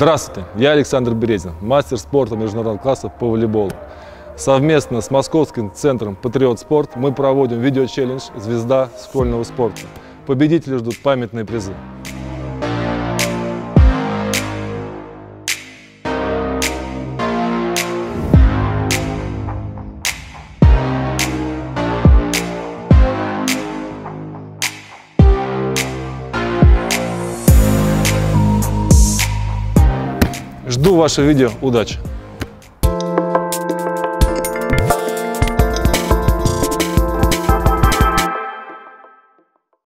Здравствуйте, я Александр Березин, мастер спорта международного класса по волейболу. Совместно с Московским центром «Патриот Спорт» мы проводим видео-челлендж «Звезда школьного спорта». Победители ждут памятные призы. Жду ваше видео. Удачи!